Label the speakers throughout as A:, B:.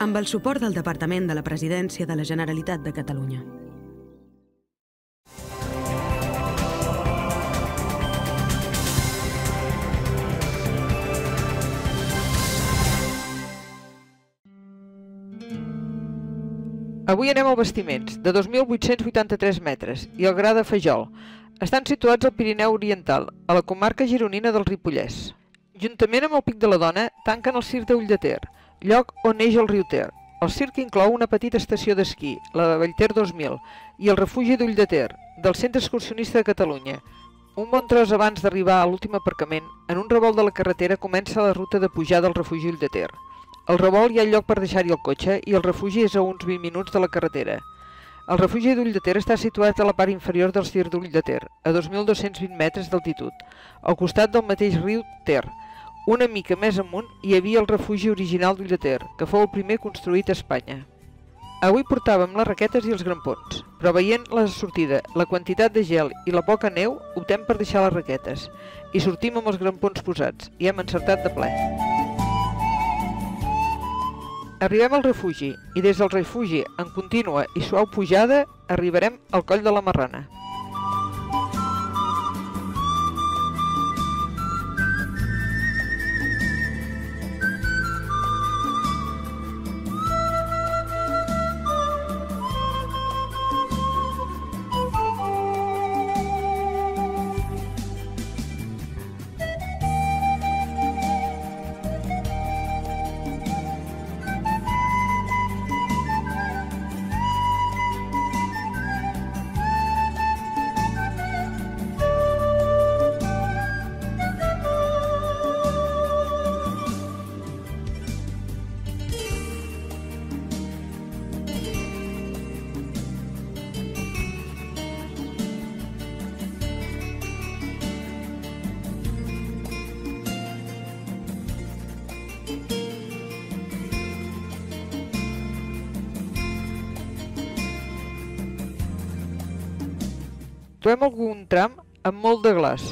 A: amb el suport del Departament de la Presidència de la Generalitat de Catalunya.
B: Avui anem al Bastiments, de 2.883 metres, i el Gra de Fajol. Estan situats al Pirineu Oriental, a la comarca gironina del Ripollès. Juntament amb el Pic de la Dona, tanquen el Circ de Ulldeter, lloc on neix el riu Ter. El circ inclou una petita estació d'esquí, la de Vallter 2000, i el refugi d'Ulldeter, del Centre Excursionista de Catalunya. Un bon tros abans d'arribar a l'últim aparcament, en un revolt de la carretera comença la ruta de pujada al refugi Ulldeter. Al revolt hi ha lloc per deixar-hi el cotxe i el refugi és a uns 20 minuts de la carretera. El refugi d'Ulldeter està situat a la part inferior del circ d'Ulldeter, a 2.220 metres d'altitud, al costat del mateix riu Ter. Una mica més amunt hi havia el refugi original d'Ulldeter, que fou el primer construït a Espanya. Avui portàvem les raquetes i els grampons, però veient la sortida, la quantitat de gel i la poca neu, optem per deixar les raquetes i sortim amb els grampons posats i hem encertat de ple. Arribem al refugi i des del refugi, en contínua i suau pujada, arribarem al coll de la Marrana. Trobem algun tram amb molt de glaç.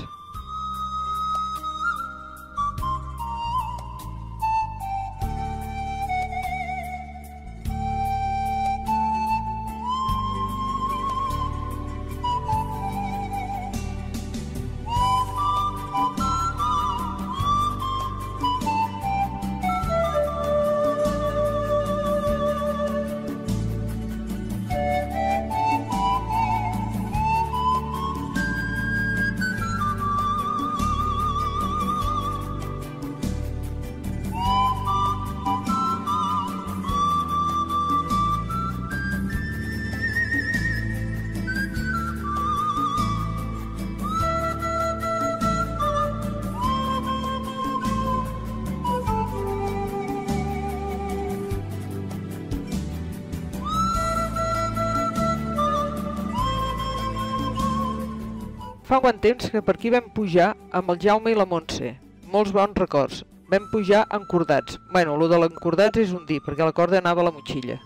B: Fa quant temps que per aquí vam pujar amb el Jaume i la Montse. Molts bons records. Vam pujar encordats. Bueno, lo de l'encordats és un dir, perquè la corda anava a la motxilla.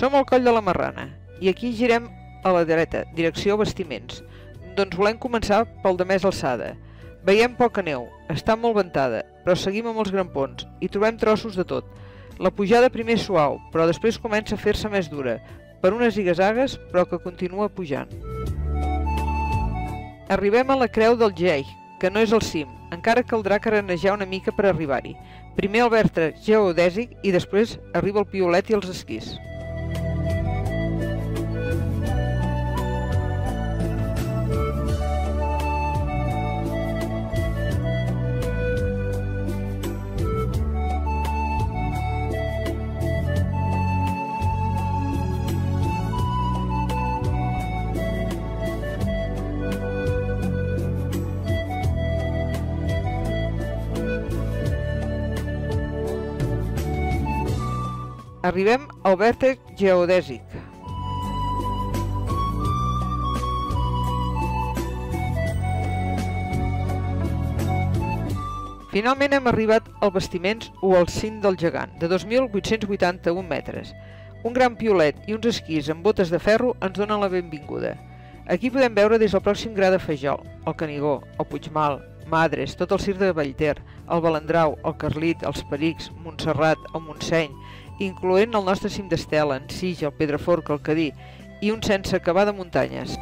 B: Som al coll de la Marrana i aquí girem a la dreta, direcció vestiments. Doncs volem començar pel de més alçada. Veiem poca neu, està molt ventada, però seguim amb els grampons i trobem trossos de tot. La pujada primer és suau, però després comença a fer-se més dura, per unes zigazagues, però que continua pujant. Arribem a la creu del Gei, que no és el cim, encara caldrà carenejar una mica per arribar-hi. Primer el vèrtex geodèsic i després arriba el piolet i els esquís. Arribem al vèrtex geodèsic. Finalment hem arribat al Vestiments o al cim del gegant, de 2.881 metres. Un gran piolet i uns esquís amb botes de ferro ens donen la benvinguda. Aquí podem veure des del pròxim gra de Fajol, el Canigó, el Puigmal, Madres, tot el cir de Vallter, el Balandrau, el Carlit, els Perics, Montserrat, el Montseny, incloent el nostre cim d'Estela, en Six, el Pedraforca, el Cadí i un sense acabar de muntanyes.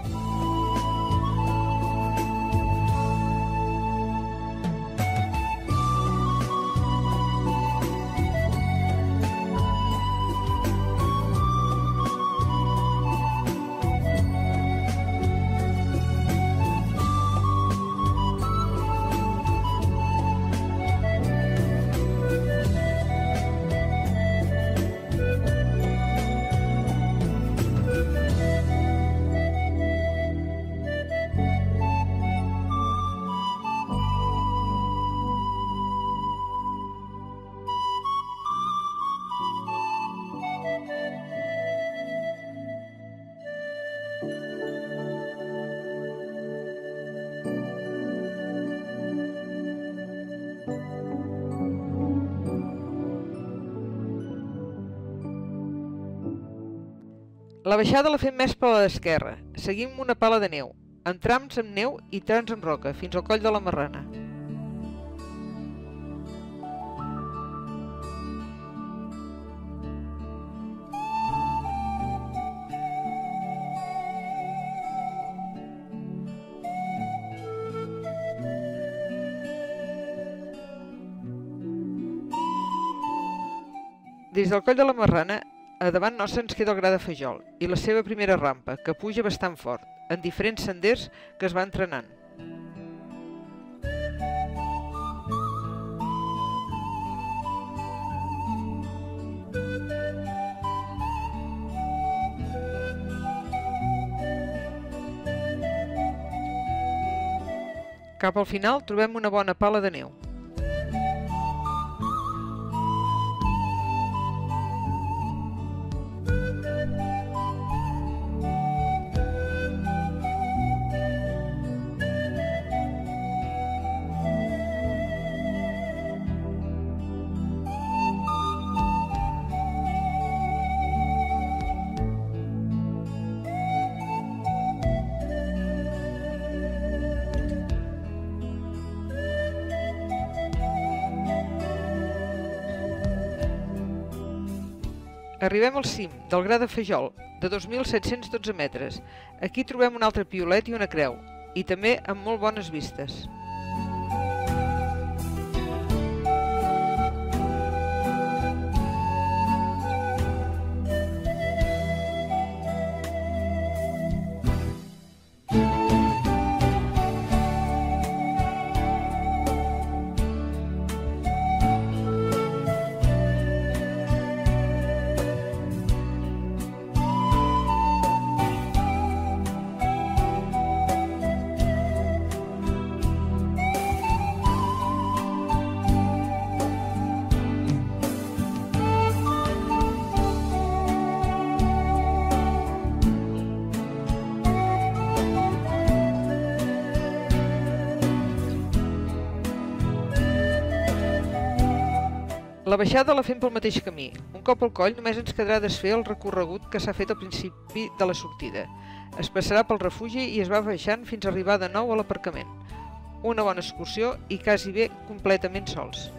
B: La baixada la fem més per a l'esquerra. Seguim una pala de neu, amb trams amb neu i trams amb roca, fins al coll de la Marrana. Des del coll de la Marrana a davant nostre ens queda el Gra de Fajol i la seva primera rampa, que puja bastant fort, en diferents senders que es van entrenant. Cap al final trobem una bona pala de neu. Arribem al cim del Gra de Fajol, de 2.712 metres. Aquí trobem un altre piolet i una creu, i també amb molt bones vistes. La baixada la fem pel mateix camí. Un cop al coll només ens quedarà desfer el recorregut que s'ha fet al principi de la sortida. Es passarà pel refugi i es va baixant fins a arribar de nou a l'aparcament. Una bona excursió i quasi bé completament sols.